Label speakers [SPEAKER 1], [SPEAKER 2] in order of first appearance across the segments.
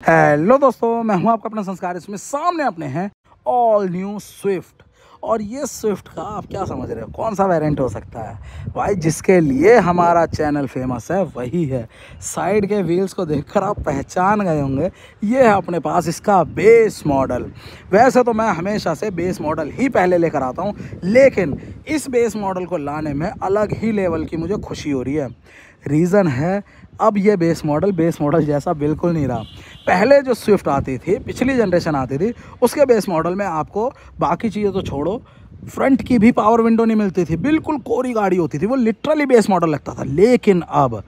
[SPEAKER 1] Hello दोस्तों, मैं हूँ आपका अपना संस्कार। इसमें सामने अपने हैं ऑल न्यू स्विफ्ट और ये स्विफ्ट का आप क्या समझ रहे हो? कौन सा वेरिएंट हो सकता है? भाई, जिसके लिए हमारा चैनल फ़ेमस है, वही है। साइड के व्हील्स को देखकर आप पहचान गए होंगे। ये है अपने पास इसका बेस मॉडल वैसे तो मैं हमेशा से बेस मॉडल ही पहले लेकर आता हूँ, लेकिन इस बेस मॉडल को लाने में अलग ही लेवल की मुझे खुशी हो रही है। रीज़न है, अब ये बेस मॉडल बेस मॉडल जैसा बिल्कुल नहीं रहा। पहले जो स्विफ्ट आती थी, पिछली जनरेशन आती थी, उसके बेस मॉडल में आपको बाकी चीज़ें तो छोड़ो फ्रंट की भी पावर विंडो नहीं मिलती थी, बिल्कुल कोरी गाड़ी होती थी, वो लिटरली बेस मॉडल लगता था। लेकिन अब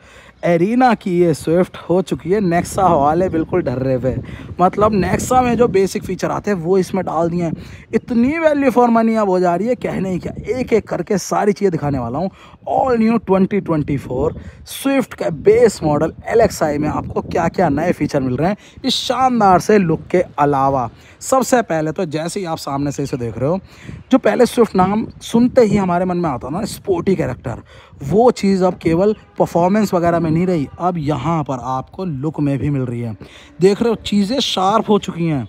[SPEAKER 1] एरीना की ये स्विफ्ट हो चुकी है, नेक्सा हवाले बिल्कुल डर रहे पे मतलब नेक्सा में जो बेसिक फीचर आते हैं, वो इसमें डाल दिए हैं। इतनी वैल्यू फॉर मनी अब हो जा रही है, कहने ही क्या एक एक करके सारी चीज़ें दिखाने वाला हूँ। ऑल न्यू 2024 स्विफ्ट का बेस मॉडल एल में आपको क्या क्या नए फीचर मिल रहे हैं, इस शानदार से लुक के अलावा। सबसे पहले तो जैसे ही आप सामने से इसे देख रहे हो, जो पहले स्विफ्ट नाम सुनते ही हमारे मन में आता ना स्पोर्टी कैरेक्टर वो चीज़ अब केवल परफॉर्मेंस वगैरह में नहीं रही, अब यहाँ पर आपको लुक में भी मिल रही है। देख रहे हो, चीज़ें शार्प हो चुकी हैं।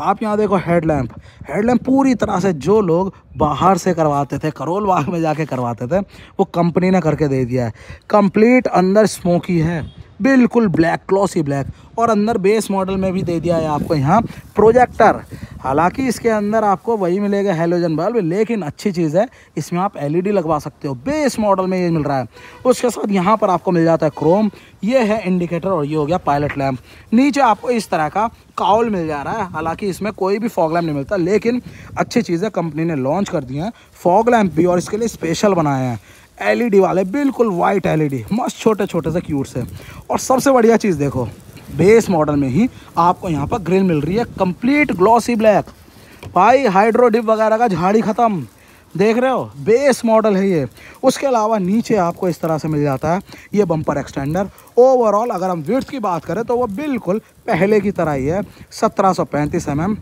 [SPEAKER 1] आप यहाँ देखो हेडलैम्प हेडलैम्प पूरी तरह से जो लोग बाहर से करवाते थे, करोल बाग में जाके करवाते थे, वो कंपनी ने करके दे दिया है। कंप्लीट अंदर स्मोकी है। बिल्कुल ब्लैक क्लॉसी ब्लैक और अंदर बेस मॉडल में भी दे दिया है आपको यहाँ प्रोजेक्टर हालाँकि इसके अंदर आपको वही मिलेगा हेलोजन बल्ब लेकिन अच्छी चीज़ है, इसमें आप एलईडी लगवा सकते हो। बेस मॉडल में ये मिल रहा है। उसके साथ यहाँ पर आपको मिल जाता है क्रोम ये है इंडिकेटर और ये हो गया पायलट लैम्प नीचे आपको इस तरह का काउल मिल जा रहा है। हालाँकि इसमें कोई भी फॉग लैम्प नहीं मिलता, लेकिन अच्छी चीज़ें कंपनी ने लॉन्च कर दी हैं। फॉग लैम्प भी और इसके लिए स्पेशल बनाए हैं। एलईडी वाले, बिल्कुल वाइट एलईडी, मस्त छोटे छोटे से क्यूट से और सबसे बढ़िया चीज़ देखो बेस मॉडल में ही आपको यहाँ पर ग्रिल मिल रही है कंप्लीट ग्लॉसी ब्लैक भाई हाइड्रो डिप वगैरह का झाड़ी ख़त्म। देख रहे हो? बेस मॉडल है ये। उसके अलावा नीचे आपको इस तरह से मिल जाता है, ये बम्पर एक्सटेंडर ओवरऑल अगर हम विर्थ की बात करें तो वो बिल्कुल पहले की तरह ही है, सत्रह सौ पैंतीस एम एम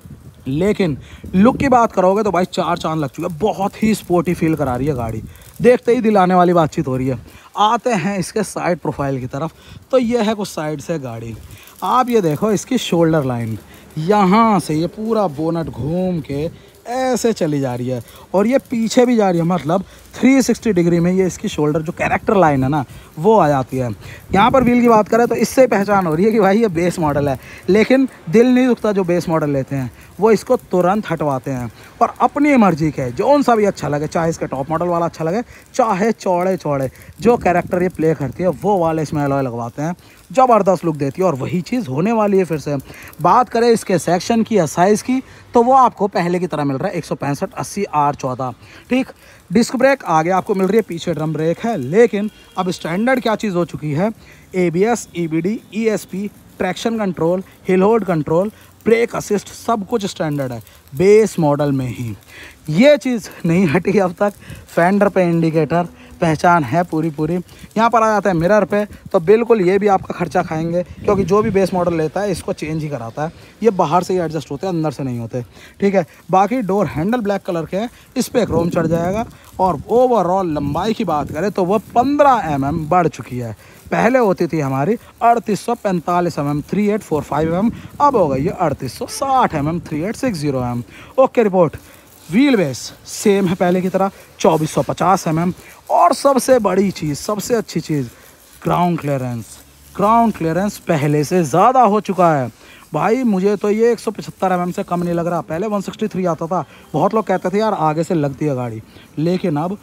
[SPEAKER 1] लेकिन लुक की बात करोगे तो भाई चार चाँद लग चुके बहुत ही स्पोर्टी फील करा रही है गाड़ी। देखते ही दिलाने वाली बातचीत हो रही है। आते हैं इसके साइड प्रोफ़ाइल की तरफ़। तो ये है कुछ साइड से गाड़ी। आप ये देखो इसकी शोल्डर लाइन यहाँ से ये पूरा बोनट घूम के ऐसे चली जा रही है। और ये पीछे भी जा रही है मतलब 360 डिग्री में ये इसकी शोल्डर, जो कैरेक्टर लाइन है ना, वो आ जाती है। यहाँ पर व्हील की बात करें तो इससे पहचान हो रही है कि भाई ये बेस मॉडल है। लेकिन दिल नहीं दुखता जो बेस मॉडल लेते हैं, वो इसको तुरंत हटवाते हैं और अपनी मर्ज़ी के, जौन सा भी अच्छा लगे, चाहे इसका टॉप मॉडल वाला अच्छा लगे, चाहे चौड़े चौड़े, जो कैरेक्टर ये प्ले करती है, वो वाले इसमें अलॉय लगवाते हैं। ज़बरदस्त लुक देती है और वही चीज़ होने वाली है फिर से। बात करें इसके सेक्शन की या साइज़ की तो वो आपको पहले की तरह मिल रहा है, एक सौ पैंसठ, अस्सी आर चौदह। ठीक डिस्क ब्रेक, आगे आपको मिल रही है, पीछे ड्रम ब्रेक है। लेकिन अब स्टैंडर्ड क्या चीज़ हो चुकी है? A B S E B D E S P traction control hill hold control brake assist सब कुछ स्टैंडर्ड है बेस मॉडल में ही। ये चीज़ नहीं हटी अब तक फेंडर पे इंडिकेटर पहचान है पूरी पूरी। यहाँ पर आ जाता है मिरर पे तो बिल्कुल ये भी आपका खर्चा खाएँगे, क्योंकि जो भी बेस मॉडल लेता है, इसको चेंज ही कराता है। ये बाहर से ही एडजस्ट होते हैं, अंदर से नहीं होते। ठीक है, बाकी डोर हैंडल ब्लैक कलर के हैं, इस पर क्रोम चढ़ जाएगा, और ओवरऑल लंबाई की बात करें तो वह पंद्रह एम mm बढ़ चुकी है। पहले होती थी हमारी अड़तीस सौ पैंतालीस M M three eight four five M अब हो गई है अड़तीस सौ साठ M M three eight six zero M okay report wheelbase same है पहले की तरह, चौबीस सौ पचास एम एम और सबसे बड़ी चीज़, सबसे अच्छी चीज़ ग्राउंड क्लियरेंस ग्राउंड क्लियरेंस पहले से ज़्यादा हो चुका है। भाई, मुझे तो ये 175 सौ एम से कम नहीं लग रहा। पहले 163 आता था। बहुत लोग कहते थे, यार, आगे से लगती है गाड़ी। लेकिन अब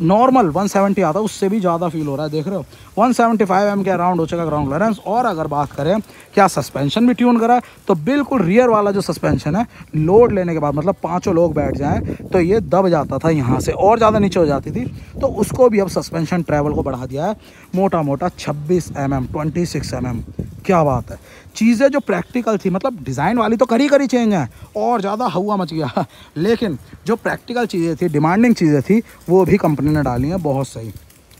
[SPEAKER 1] नॉर्मल 170 आता है, उससे भी ज़्यादा फील हो रहा है, देख रहे हो? 175 सेवेंटी एम के अराउंड हो चुका ग्राउंड क्लियरेंस और अगर बात करें, क्या सस्पेंशन भी ट्यून करा है तो बिल्कुल रियर वाला जो सस्पेंशन है लोड लेने के बाद मतलब पाँचों लोग बैठ जाएँ तो ये दब जाता था यहाँ से, और ज़्यादा नीचे हो जाती थी। तो उसको भी अब सस्पेंशन ट्रैवल को बढ़ा दिया है मोटा मोटा छब्बीस M M twenty six M M क्या बात है। चीज़ें जो प्रैक्टिकल थी मतलब डिज़ाइन वाली तो करी करी चेंज है, और ज़्यादा हवा मच गया। लेकिन जो प्रैक्टिकल चीज़ें थी डिमांडिंग चीज़ें थी, वो भी कंपनी ने डाली हैं, बहुत सही।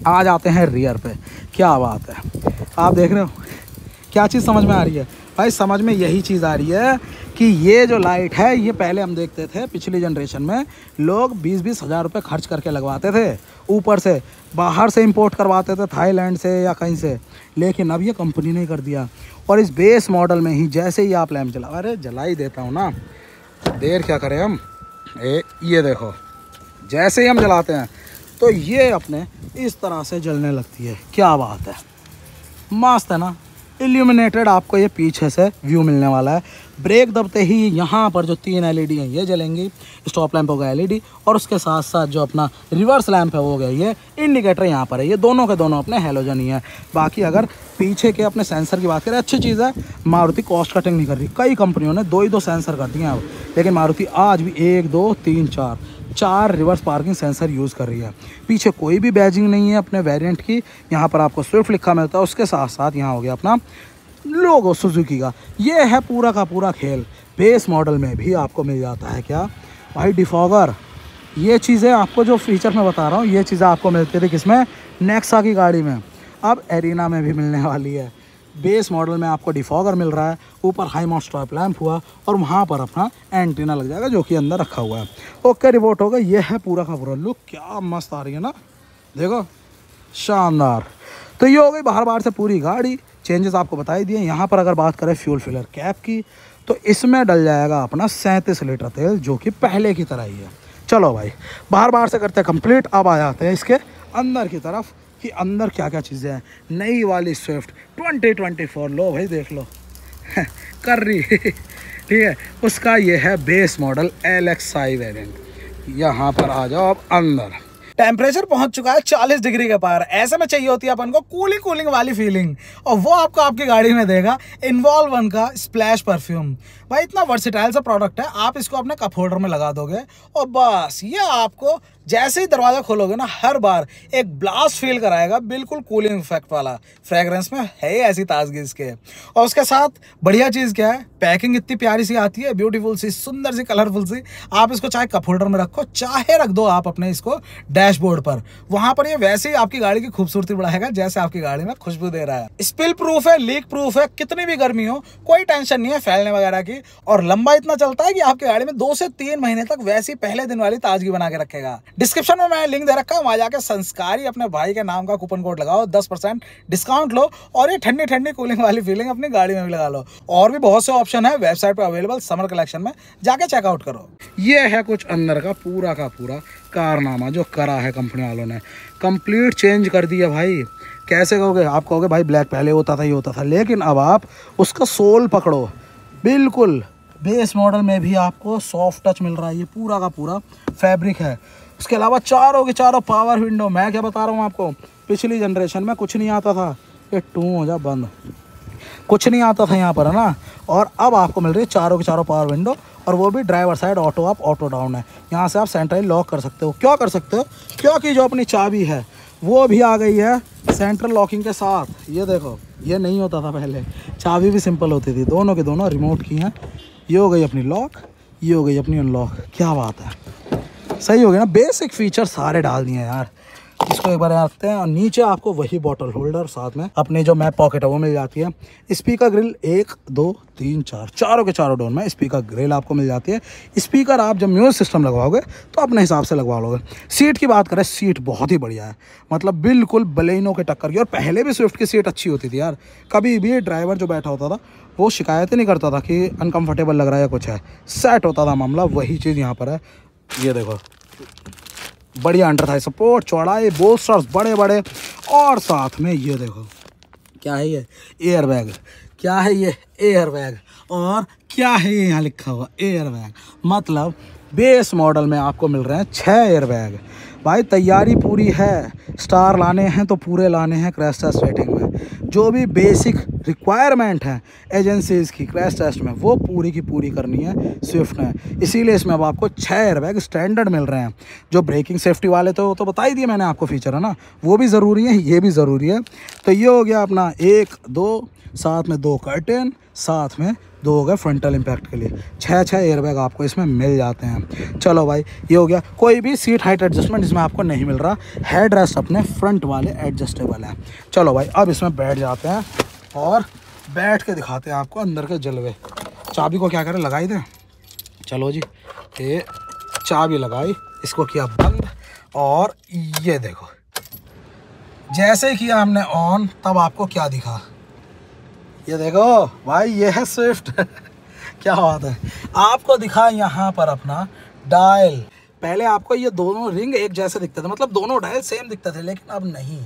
[SPEAKER 1] आज आते हैं रियर पे। क्या बात है। आप देख रहे हो क्या चीज़ समझ में आ रही है? भाई समझ में यही चीज़ आ रही है कि ये जो लाइट है ये पहले हम देखते थे पिछली जनरेशन में लोग बीस बीस हज़ार रुपये खर्च करके लगवाते थे ऊपर से बाहर से इंपोर्ट करवाते थे थाईलैंड से या कहीं से लेकिन अब ये कंपनी ने कर दिया। और इस बेस मॉडल में ही जैसे ही आप लैम्प जला अरे जला ही देता हूँ ना देर क्या करें हम? ए, ये देखो जैसे ही हम जलाते हैं तो ये अपने इस तरह से जलने लगती है। क्या बात है। मस्त है ना? इल्यूमिनेटेड आपको ये पीछे से व्यू मिलने वाला है। ब्रेक दबते ही यहाँ पर जो तीन एलईडी हैं, ये जलेंगी स्टॉप लैंप हो गया एलईडी और उसके साथ साथ जो अपना रिवर्स लैंप है, वो हो गया ये इंडिकेटर यहाँ पर है। ये दोनों के दोनों अपने हेलोजन ही है। बाकी अगर पीछे के अपने सेंसर की बात करें, अच्छी चीज़ है, मारुति कॉस्ट कटिंग नहीं कर रही। कई कंपनियों ने दो ही दो सेंसर कर दिए हैं लेकिन मारुति आज भी एक, दो, तीन, चार चार रिवर्स पार्किंग सेंसर यूज़ कर रही है। पीछे कोई भी बैजिंग नहीं है अपने वेरिएंट की। यहाँ पर आपको स्विफ्ट लिखा मिलता है, उसके साथ साथ यहाँ हो गया अपना लोगो सुजुकी का। ये है पूरा का पूरा खेल। बेस मॉडल में भी आपको मिल जाता है क्या? भाई डिफॉगर ये चीज़ें आपको जो फीचर मैं बता रहा हूँ, ये चीज़ें आपको मिलती थी किसमें? नेक्सा की गाड़ी में। अब एरिना में भी मिलने वाली है। बेस मॉडल में आपको डिफॉगर मिल रहा है, ऊपर हाई माउंट स्टॉप लैम्प हुआ और वहाँ पर अपना एंटीना लग जाएगा जो कि अंदर रखा हुआ है। ओके, रिपोर्ट होगा ये है पूरा का पूरा लुक क्या मस्त आ रही है ना। देखो, शानदार। तो ये हो गई बाहर बाहर से पूरी गाड़ी चेंजेस आपको बताई दिए। यहाँ पर अगर बात करें फ्यूल फिलर कैप की तो इसमें डल जाएगा अपना सैंतीस लीटर तेल, जो कि पहले की तरह ही है। चलो भाई, बाहर बाहर से करते कंप्लीट अब आ जाते हैं इसके अंदर की तरफ़। कि अंदर क्या क्या चीज़ें हैं। नई वाली स्विफ्ट ट्वेंटी ट्वेंटी फोर लो भाई देख लो। कर रही ठीक है, उसका ये है base model L X I variant यहाँ पर आ जाओ अब अंदर। टेम्परेचर पहुँच चुका है 40 डिग्री के पार। ऐसे में चाहिए होती है अपन को कूलिंग कूलिंग वाली फीलिंग और वो आपको आपकी गाड़ी में देगा। इन्वॉल्व वन का स्प्लैश परफ्यूम भाई इतना वर्सिटाइल सा प्रोडक्ट है। आप इसको अपने कप होल्डर में लगा दोगे। और बस, ये आपको जैसे ही दरवाज़ा खोलोगे ना, हर बार एक ब्लास्ट फील कराएगा, बिल्कुल कूलिंग इफ़ेक्ट वाला। फ्रेग्रेंस में है ऐसी ताजगी इसके। और उसके साथ बढ़िया चीज़ क्या है? पैकिंग इतनी प्यारी सी आती है ब्यूटीफुल सी, सुंदर सी कलरफुल सी। आप इसको चाहे कप होल्डर में रखो, चाहे रख दो आप अपने इसको डैशबोर्ड पर। वहाँ पर ये वैसे ही आपकी गाड़ी की खूबसूरती बढ़ाएगा, जैसे आपकी गाड़ी में खुशबू दे रहा है। स्पिल प्रूफ है लीक प्रूफ है, कितनी भी गर्मी हो, कोई टेंशन नहीं है फैलने वगैरह की। और लंबा इतना चलता है कि आपकी गाड़ी में दो से तीन महीने तक वैसी पहले दिन वाली ताजगी बना के रखेगा। डिस्क्रिप्शन में मैं लिंक दे रखा हूँ, वहाँ जाके संस्कारी अपने भाई के नाम का कूपन कोड लगाओ, दस परसेंट डिस्काउंट लो और ये ठंडी ठंडी कूलिंग वाली फीलिंग अपनी गाड़ी में भी लगा लो। और भी बहुत से ऑप्शन है वेबसाइट पर अवेलेबल समर कलेक्शन में, जाके चेकआउट करो। ये है कुछ अंदर का पूरा का पूरा कारनामा जो करा है कंपनी वालों ने। कंप्लीट चेंज कर दिया भाई। कैसे कहोगे? आप कहोगे, भाई ब्लैक पहले होता था, ये होता था। लेकिन अब आप उसका सोल पकड़ो। बिल्कुल। बेस मॉडल में भी आपको सॉफ्ट टच मिल रहा है। ये पूरा का पूरा फैब्रिक है। उसके अलावा चारों के चारों पावर विंडो मैं क्या बता रहा हूँ आपको? पिछली जनरेशन में कुछ नहीं आता था। ये टू हो जा, बंद। कुछ नहीं आता था यहाँ पर, है ना? और अब आपको मिल रही है चारों के चारों पावर विंडो और वो भी ड्राइवर साइड ऑटो आप ऑटो डाउन है। यहाँ से आप सेंट्रल लॉक कर सकते हो। क्या कर सकते हो? क्योंकि जो अपनी चाबी है, वो भी आ गई है सेंट्रल लॉकिंग के साथ। ये देखो, ये नहीं होता था पहले। चाबी भी सिंपल होती थी। दोनों के दोनों रिमोट की हैं। ये हो गई अपनी लॉक ये हो गई अपनी अनलॉक क्या बात है। सही हो गया ना। बेसिक फीचर सारे डाल दिए यार। इसको एक बार आते हैं और नीचे आपको वही बॉटल होल्डर साथ में अपनी जो मैप पॉकेट है वो मिल जाती है। स्पीकर ग्रिल एक, दो, तीन, चार, चारों के चारों डोर में स्पीकर ग्रिल आपको मिल जाती है। स्पीकर आप जब म्यूज़िक सिस्टम लगवाओगे तो अपने हिसाब से लगवा लोगे। सीट की बात करें सीट बहुत ही बढ़िया है। मतलब बिल्कुल बलेनों के टक्कर की। और पहले भी स्विफ्ट की सीट अच्छी होती थी यार। कभी भी ड्राइवर जो बैठा होता था, वो शिकायत ही नहीं करता था कि अनकम्फर्टेबल लग रहा है या कुछ है। सेट होता था मामला, वही चीज़ यहाँ पर है। ये देखो। बढ़िया अंडर था सपोर्ट चौड़ाई बोस्टर्स बड़े बड़े और साथ में ये देखो, क्या है ये? एयर बैग क्या है ये? एयर बैग और क्या है ये यहाँ लिखा हुआ? एयर बैग मतलब बेस मॉडल में आपको मिल रहे हैं छः एयर बैग भाई, तैयारी पूरी है। स्टार लाने हैं तो पूरे लाने हैं, क्रैश टेस्ट रेटिंग में। जो भी बेसिक रिक्वायरमेंट है एजेंसीज़ की क्रैश टेस्ट में, वो पूरी की पूरी करनी है स्विफ्ट ने। इसीलिए इसमें अब आपको छः एयरबैग स्टैंडर्ड मिल रहे हैं। जो ब्रेकिंग सेफ्टी वाले तो वो तो बता ही दिए मैंने आपको फीचर है ना? वो भी ज़रूरी है, ये भी ज़रूरी है। तो ये हो गया अपना एक, दो, साथ में दो कर्टेन साथ में दो हो गए फ्रंटल इम्पैक्ट के लिए। छः छः एयरबैग आपको इसमें मिल जाते हैं। चलो भाई, ये हो गया। कोई भी सीट हाइट एडजस्टमेंट इसमें आपको नहीं मिल रहा। हेड रेस्ट अपने फ्रंट वाले एडजस्टेबल है। चलो भाई, अब इसमें बैठ जाते हैं और बैठ के दिखाते हैं आपको अंदर के जलवे। चाबी को क्या करें? लगाई दें? चलो जी, ये चाबी लगाई, इसको किया बंद और ये देखो। जैसे ही किया हमने ऑन तब आपको क्या दिखा? ये देखो, भाई ये है स्विफ्ट क्या बात है। आपको दिखा यहाँ पर अपना डायल पहले आपको ये दोनों रिंग एक जैसे दिखते थे मतलब दोनों डायल सेम दिखते थे, लेकिन अब नहीं।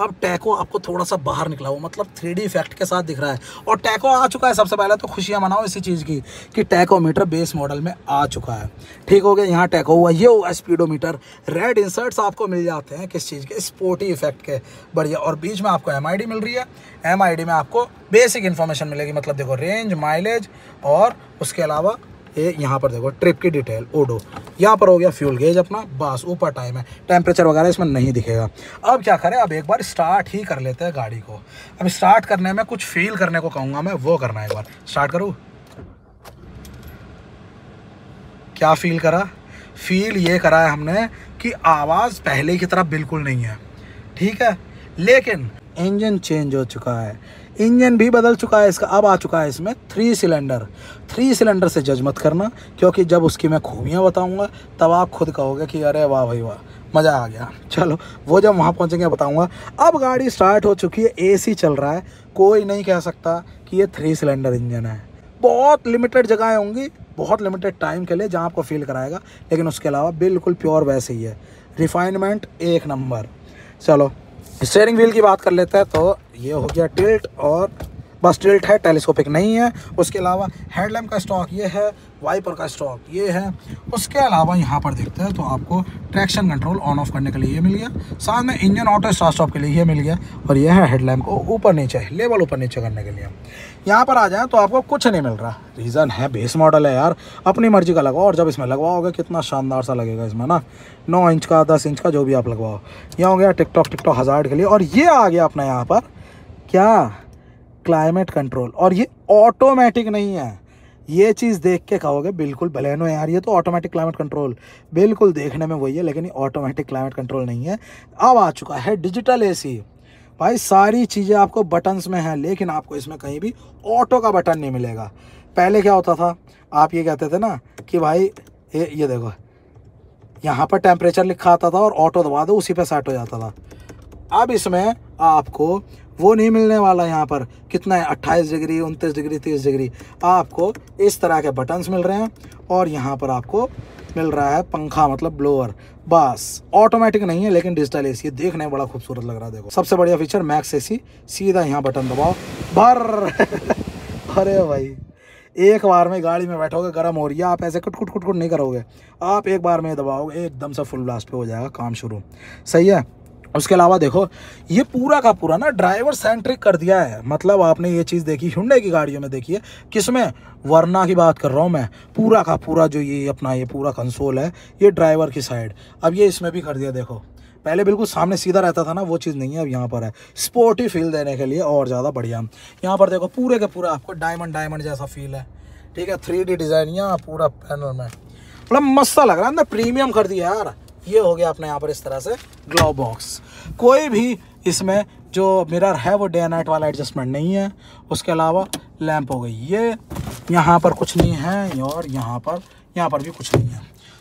[SPEAKER 1] अब टैको आपको थोड़ा सा बाहर निकला हुआ मतलब थ्री डी इफ़ेक्ट के साथ दिख रहा है। और टैको आ चुका है सबसे पहले तो खुशियाँ मनाओ इसी चीज़ की, कि टैकोमीटर बेस मॉडल में आ चुका है। ठीक हो गया, यहाँ टैको हुआ, ये हुआ स्पीडोमीटर रेड इंसर्ट्स आपको मिल जाते हैं किस चीज़ के? स्पोर्टी इफ़ेक्ट के। बढ़िया, और बीच में आपको एमआईडी मिल रही है। एमआईडी में आपको बेसिक इन्फॉर्मेशन मिलेगी मतलब देखो रेंज माइलेज और उसके अलावा ये यहाँ पर देखो ट्रिप की डिटेल, ओडो। यहाँ पर हो गया फ्यूल गेज अपना, बस, ऊपर टाइम है। टेम्परेचर वगैरह इसमें नहीं दिखेगा। अब क्या करें, अब एक बार स्टार्ट ही कर लेते हैं गाड़ी को। अब स्टार्ट करने में कुछ फील करने को कहूँगा मैं, वो करना है एक बार। स्टार्ट करूँ? क्या फील करा? फील ये करा है हमने कि आवाज़ पहले की तरह बिल्कुल नहीं है। ठीक है? लेकिन इंजन चेंज हो चुका है। इंजन भी बदल चुका है, इसका अब आ चुका है इसमें थ्री सिलेंडर थ्री सिलेंडर से जज मत करना, क्योंकि जब उसकी मैं खूबियाँ बताऊँगा, तब आप खुद कहोगे कि अरे वाह भाई वाह, मज़ा आ गया। चलो, वो जब वहाँ पहुँचेंगे बताऊँगा। अब गाड़ी स्टार्ट हो चुकी है एसी चल रहा है। कोई नहीं कह सकता कि ये थ्री सिलेंडर इंजन है। बहुत लिमिटेड जगहें होंगी, बहुत लिमिटेड टाइम के लिए जहाँ आपको फील कराएगा, लेकिन उसके अलावा बिल्कुल प्योर वैसे ही है। रिफाइनमेंट एक नंबर। चलो स्टेयरिंग व्हील की बात कर लेते हैं तो ये हो गया टिल्ट और बस टिल्ट है, टेलीस्कोपिक नहीं है। उसके अलावा हेडलैम्प का स्टॉक ये है, वाइपर का स्टॉक ये है। उसके अलावा यहाँ पर देखते हैं तो आपको ट्रैक्शन कंट्रोल ऑन ऑफ़ करने के लिए ये मिल गया। साथ में इंजन ऑटो स्टार्ट स्टॉप के लिए ये मिल गया और ये है हेडलैम्प को ऊपर नीचे, लेवल ऊपर नीचे करने के लिए। यहाँ पर आ जाए तो आपको कुछ नहीं मिल रहा। रीज़न है, बेस मॉडल है यार। अपनी मर्ज़ी का लगाओ और जब इसमें लगवाओगे कितना शानदार सा लगेगा इसमें ना। नौ इंच का, दस इंच का जो भी आप लगवाओ। यहाँ हो गया टिकटॉक टिकटॉक हज़ार के लिए और ये आ गया अपना यहाँ पर क्या? क्लाइमेट कंट्रोल और ये ऑटोमेटिक नहीं है. ये चीज़ देख के कहोगे, बिल्कुल बलेनो यार, ये तो ऑटोमेटिक क्लाइमेट कंट्रोल बिल्कुल देखने में वही है, लेकिन ये ऑटोमेटिक क्लाइमेट कंट्रोल नहीं है. अब आ चुका है डिजिटल एसी भाई, सारी चीज़ें आपको बटन्स में हैं, लेकिन आपको इसमें कहीं भी ऑटो का बटन नहीं मिलेगा. पहले क्या होता था? आप ये कहते थे ना कि भाई, ये ये देखो. यहाँ पर टेम्परेचर लिखा आता था और ऑटो दबा दो, उसी पे सेट हो जाता था. अब इसमें आपको वो नहीं मिलने वाला यहाँ पर। कितना है? अट्ठाईस डिग्री, उनतीस डिग्री, तीस डिग्री। आपको इस तरह के बटन्स मिल रहे हैं और यहाँ पर आपको मिल रहा है पंखा मतलब ब्लोअर बस ऑटोमेटिक नहीं है, लेकिन डिजिटल एसी देखने में बड़ा खूबसूरत लग रहा है, देखो। सबसे बढ़िया फीचर मैक्स एसी सीधा यहाँ बटन दबाओ। भर अरे भाई, एक बार में गाड़ी में बैठोगे, गर्म हो रही है। आप ऐसे कुट कुट कुट कुट नहीं करोगे। आप एक बार में दबाओगे, एकदम से फुल ब्लास्ट पे हो जाएगा, काम शुरू। सही है? उसके अलावा देखो, ये पूरा का पूरा ना ड्राइवर सेंट्रिक कर दिया है। मतलब आपने ये चीज़ देखी हुंडे की गाड़ियों में देखी है, किसमें? वरना की बात कर रहा हूँ मैं। पूरा का पूरा जो ये अपना ये पूरा कंसोल है, ये ड्राइवर की साइड अब ये इसमें भी कर दिया, देखो। पहले बिल्कुल सामने सीधा रहता था ना, वो चीज़ नहीं है अब यहाँ पर है। स्पोर्टी फील देने के लिए और ज़्यादा बढ़िया। यहाँ पर देखो, पूरे के पूरा आपको डायमंड डायमंड जैसा फील है। ठीक है थ्री डिज़ाइन यहाँ पूरा पैनल में। मतलब मस्त लग रहा है ना प्रीमियम कर दिया यार। ये हो गया अपने यहाँ पर इस तरह से ग्लो बॉक्स कोई भी इसमें जो मिरर है, वो डे नाइट वाला एडजस्टमेंट नहीं है। उसके अलावा लैंप हो गई। ये यहाँ पर कुछ नहीं है और यहाँ पर यहाँ पर भी कुछ नहीं है।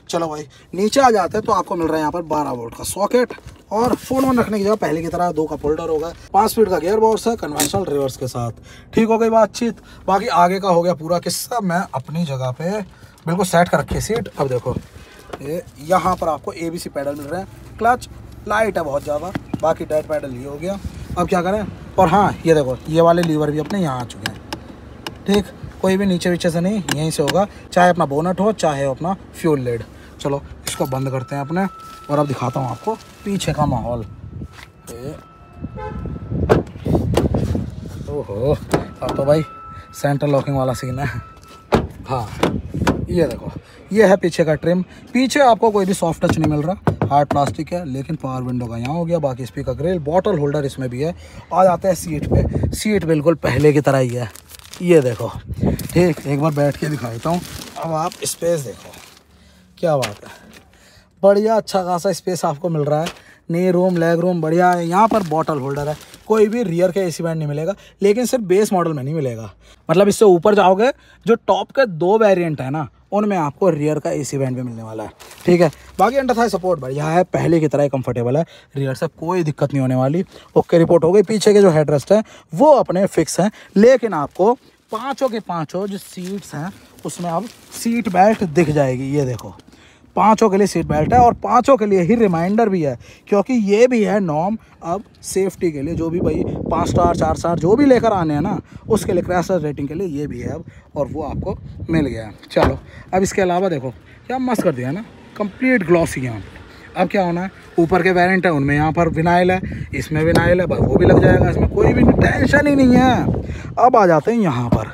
[SPEAKER 1] चलो भाई, नीचे आ जाते हैं तो आपको मिल रहा है यहाँ पर 12 वोल्ट का सॉकेट और फ़ोन वन रखने की जगह पहले की तरह दो का फोल्डर होगा। पाँच फीट का गेयर बॉक्स है कन्वेंशनल रिवर्स के साथ। ठीक हो गई बातचीत। बाकी आगे का हो गया पूरा किस्सा। मैं अपनी जगह पे बिल्कुल सेट कर रखी सीट अब देखो। यहाँ पर आपको ए बी सी पैडल मिल रहे हैं। क्लच, लाइट है बहुत ज़्यादा। बाकी डेड पैडल ये हो गया। अब क्या करें? और हाँ ये देखो, ये वाले लीवर भी अपने यहाँ आ चुके हैं। ठीक? कोई भी नीचे वीचे से नहीं, यहीं से होगा। चाहे अपना बोनट हो, चाहे अपना फ्यूल लेड चलो, इसको बंद करते हैं अपने। और अब दिखाता हूँ आपको पीछे का माहौल। ओहो, अब तो भाई सेंटर लॉकिंग वाला सीन है। हाँ ये देखो। ये है पीछे का ट्रिम पीछे आपको कोई भी सॉफ्ट टच नहीं मिल रहा। हार्ड प्लास्टिक है, लेकिन पावर विंडो का यहाँ हो गया। बाकी स्पीकर ग्रिल बॉटल होल्डर इसमें भी है। आ जाते हैं सीट पे। सीट बिल्कुल पहले की तरह ही है। ये देखो। ठीक, एक बार बैठ के दिखा देता हूँ। अब आप स्पेस देखो। क्या बात है। बढ़िया अच्छा खासा स्पेस आपको मिल रहा है। नी रूम लेग रूम बढ़िया है। यहाँ पर बॉटल होल्डर है। कोई भी रियर के एसी बैंड नहीं मिलेगा। लेकिन सिर्फ़ बेस मॉडल में नहीं मिलेगा। मतलब इससे ऊपर जाओगे, जो टॉप के दो वेरिएंट है ना उनमें आपको रियर का एसी बैंड भी मिलने वाला है। ठीक है? बाकी अंडर था सपोर्ट बढ़िया है, पहले की तरह ही कंफर्टेबल है। रियर से कोई दिक्कत नहीं होने वाली। ओके रिपोर्ट हो गई। पीछे के जो हेडरेस्ट हैं, वो अपने फिक्स हैं। लेकिन आपको पाँचों के पाँचों जो सीट्स हैं, उसमें अब सीट बेल्ट दिख जाएगी। ये देखो। पाँचों के लिए सीट बेल्ट है और पाँचों के लिए ही रिमाइंडर भी है, क्योंकि ये भी है नॉर्म अब सेफ्टी के लिए, जो भी भाई पाँच स्टार चार स्टार जो भी लेकर आने हैं ना, उसके लिए क्रैश रेटिंग के लिए ये भी है अब, और वो आपको मिल गया है। चलो, अब इसके अलावा देखो, क्या मस्त कर दिया ना कंप्लीट ग्लॉसी यहाँ अब क्या होना है, ऊपर के वेरिएंट है, उनमें यहाँ पर विनाइल है, इसमें विनाइल है, वो भी लग जाएगा, इसमें कोई भी टेंशन ही नहीं है। अब आ जाते हैं यहाँ पर।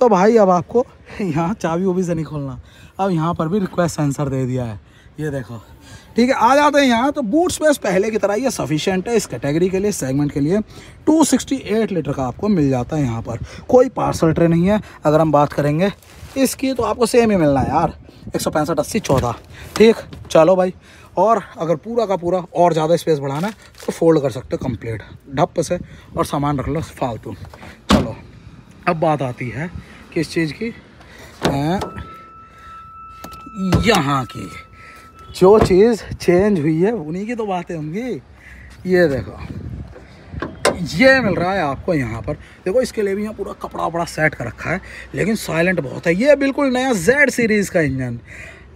[SPEAKER 1] तो भाई, अब आपको यहाँ चाबी वो भी से नहीं खोलना। अब यहाँ पर भी रिक्वेस्ट सेंसर दे दिया है। ये देखो। ठीक है, आ जाते हैं यहाँ। तो बूट स्पेस पहले की तरह ये सफिशिएंट है। इस कैटेगरी के लिए सेगमेंट के लिए 268 लीटर का आपको मिल जाता है यहाँ पर। कोई पार्सल ट्रे नहीं है। अगर हम बात करेंगे इसकी तो आपको सेम ही मिलना है यार। एक सौ पैंसठ अस्सी चौदह। ठीक, चलो भाई। और अगर पूरा का पूरा और ज़्यादा स्पेस बढ़ाना है तो फोल्ड कर सकते हो कंप्लीट ढप से। और सामान रख लो फालतू। चलो, अब बात आती है किस चीज़ की? यहाँ की। जो चीज़ चेंज हुई है, उन्हीं की तो बातें होंगी। ये देखो। ये मिल रहा है आपको यहाँ पर। देखो, इसके लिए भी यहाँ पूरा कपड़ा वपड़ा सेट कर रखा है, लेकिन साइलेंट बहुत है। ये बिल्कुल नया जेड सीरीज़ का इंजन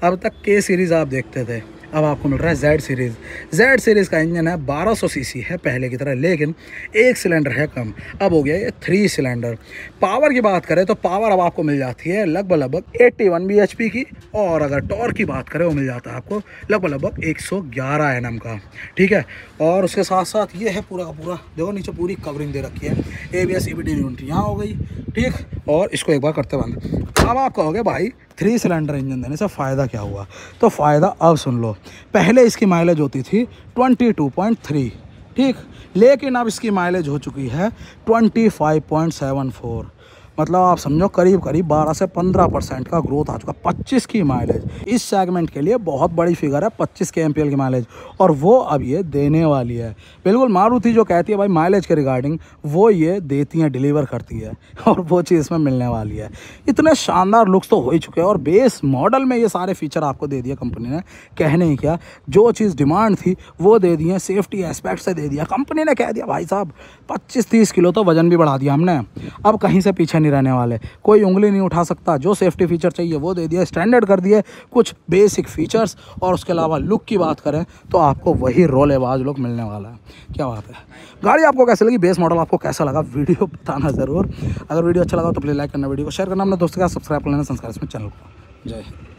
[SPEAKER 1] अब तक के सीरीज़ आप देखते थे। अब आपको मिल रहा है जेड सीरीज़ जेड सीरीज़ का इंजन है 1200 सीसी है पहले की तरह, लेकिन एक सिलेंडर है कम। अब हो गया ये थ्री सिलेंडर पावर की बात करें तो पावर अब आपको मिल जाती है लगभग लगभग 81 वन की, और अगर टॉर की बात करें, वो मिल जाता है आपको लगभग लगभग 111 सौ का। ठीक है? और उसके साथ साथ ये है पूरा का पूरा। देखो, नीचे पूरी कवरिंग दे रखी है। A B S E B D unit यहाँ हो गई, ठीक? और इसको एक बार करते बंद। अब आप कहोगे, भाई थ्री सिलेंडर इंजन देने से फ़ायदा क्या हुआ? तो फ़ायदा अब सुन लो। पहले इसकी माइलेज होती थी ट्वेंटी टू पॉइंट थ्री ठीक? लेकिन अब इसकी माइलेज हो चुकी है twenty five point seven four मतलब आप समझो करीब करीब 12 से 15 परसेंट का ग्रोथ आ चुका 25 की माइलेज इस सेगमेंट के लिए बहुत बड़ी फिगर है 25 के एम की माइलेज और वो अब ये देने वाली है। बिल्कुल मारुति जो कहती है भाई माइलेज के रिगार्डिंग वो ये देती हैं डिलीवर करती है। और वो चीज़ इसमें मिलने वाली है। इतने शानदार लुक्स तो हो ही चुके हैं और बेस मॉडल में ये सारे फीचर आपको दे दिया कंपनी ने। कहने ही क्या, जो चीज़ डिमांड थी, वो दे दी है सेफ्टी एस्पेक्ट से दे दिया। कंपनी ने कह दिया, भाई साहब, पच्चीस तीस किलो तो वज़न भी बढ़ा दिया हमने। अब कहीं से पीछे नहीं रहने वाले। कोई उंगली नहीं उठा सकता। जो सेफ्टी फीचर चाहिए, वो दे दिया स्टैंडर्ड कर दिए कुछ बेसिक फीचर्स और उसके अलावा लुक की बात करें तो आपको वही रोल लुक मिलने वाला है। क्या बात है? गाड़ी आपको कैसे लगी? बेस मॉडल आपको कैसा लगा? वीडियो बताना ज़रूर। अगर वीडियो अच्छा लगा तो प्लीज़ लाइक करना वीडियो को शेयर करना, अपने दोस्तों के साथ सब्सक्राइब कर लेना, संस्कार इसमें चैनल को। जय हिंद।